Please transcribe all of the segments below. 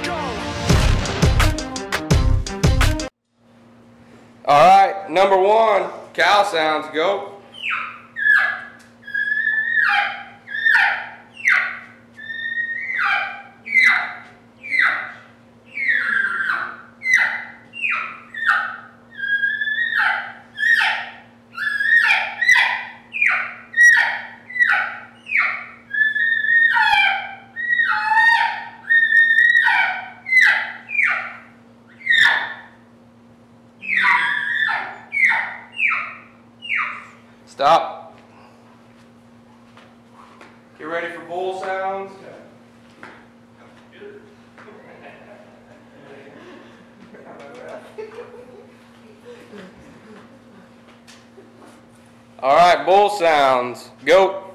Go. All right, number one, cow sounds, go. All right, bull sounds. Go.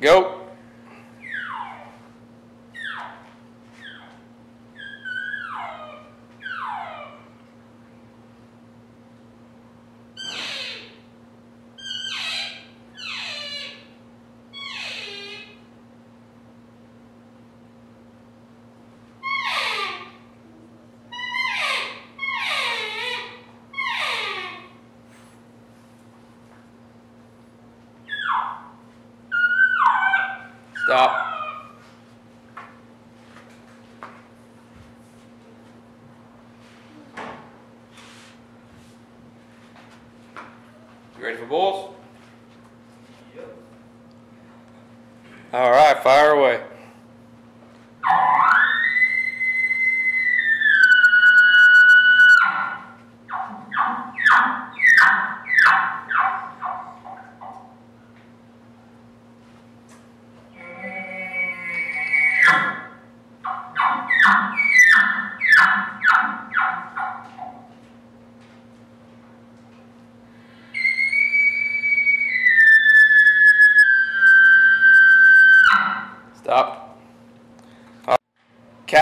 Go. Stop.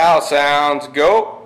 Cow sounds, go.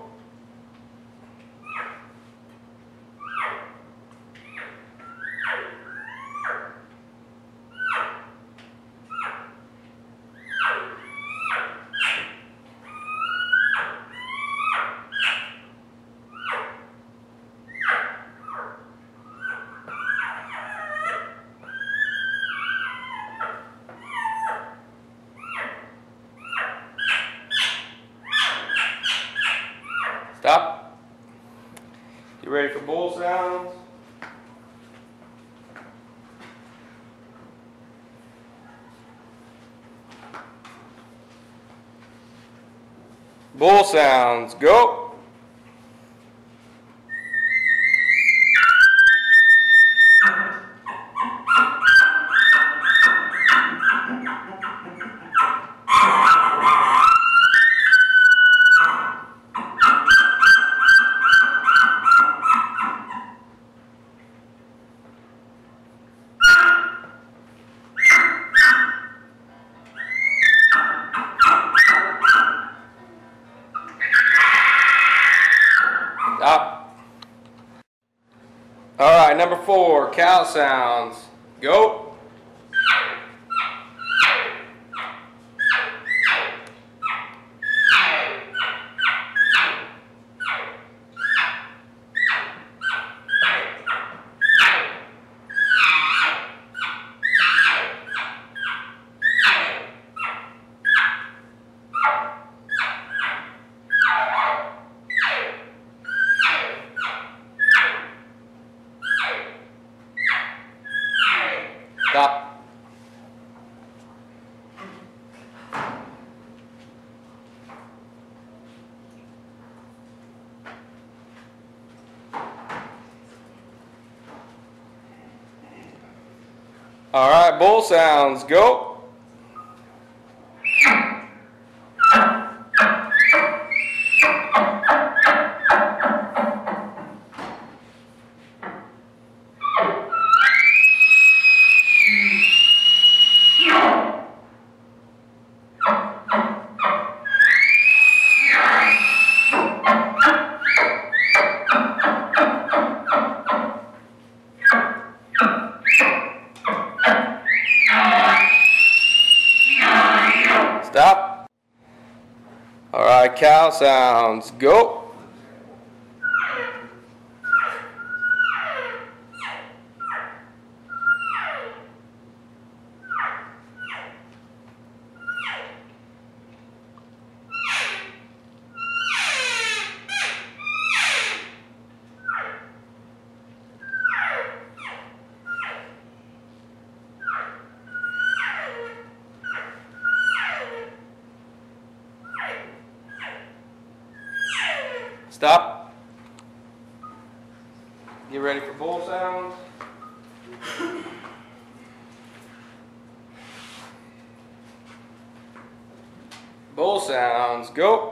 Stop. You ready for bull sounds? Bull sounds, go. Four, cow sounds. Go. Stop. All right, bull sounds, go. Stop. All right, cow sounds, go. Stop. Get ready for bull sounds. Bull sounds, go.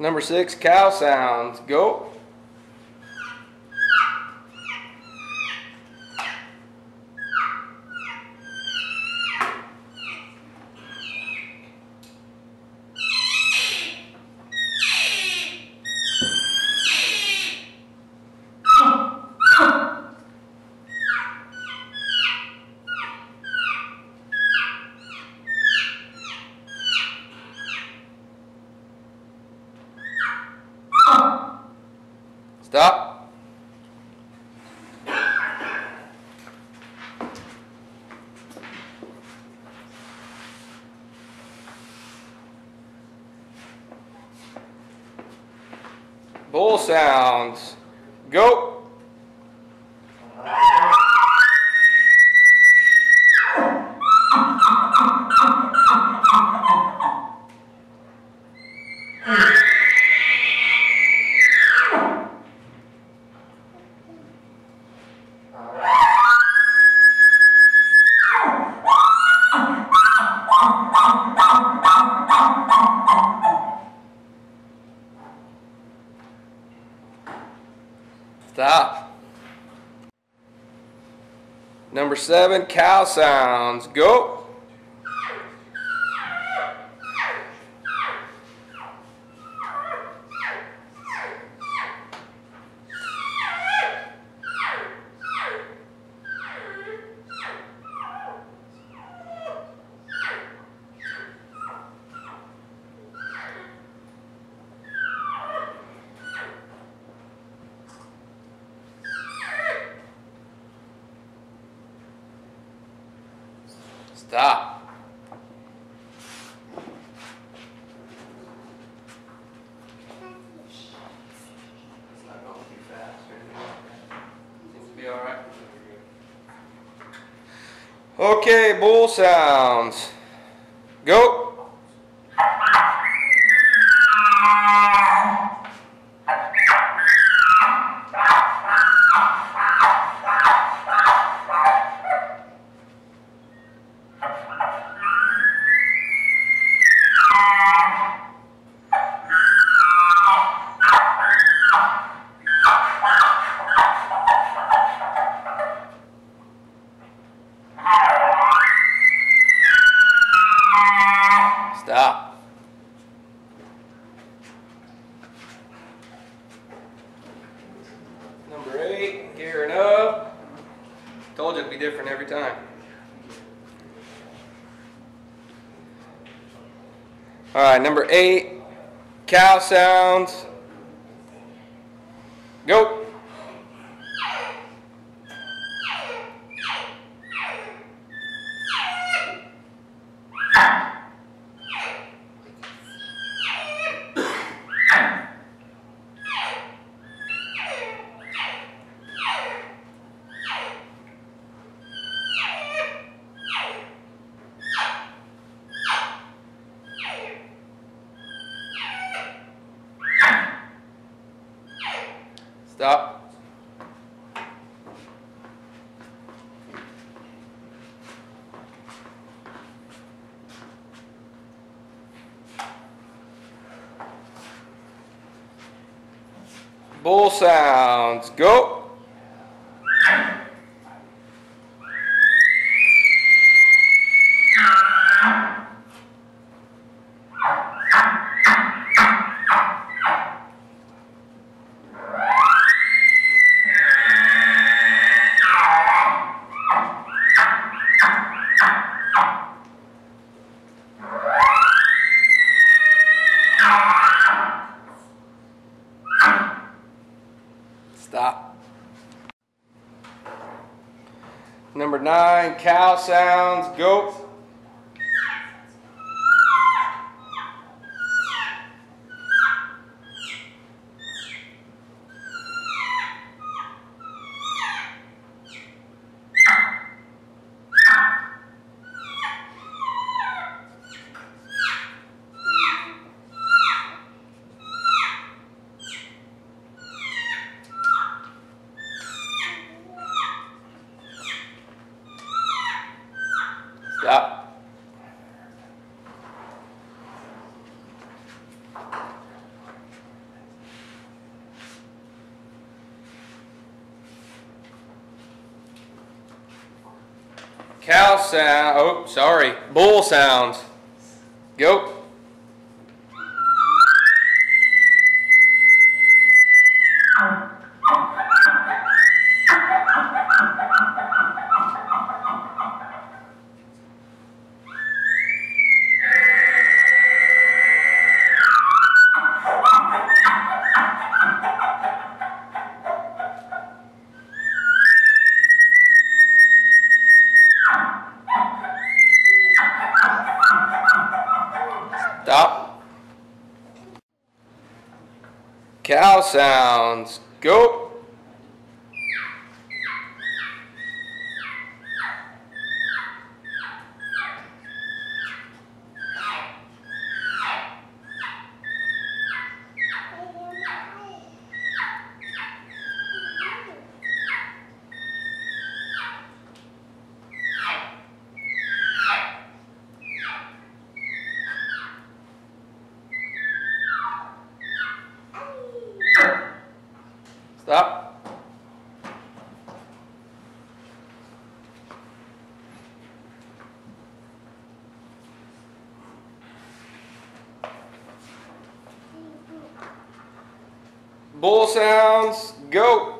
Number six, cow sounds, go. Stop. Number seven, cow sounds. Go. Right. Okay, bull sounds. Go. Stop. Number eight, gearing up. Told you it'd be different every time. All right, number eight, cow sounds. Go. Stop. Bull sounds, go. Cow sounds, go. Stop. Cow sound, oh, sorry, bull sounds. Go. Sounds. Go. Stop. Bull sounds, go.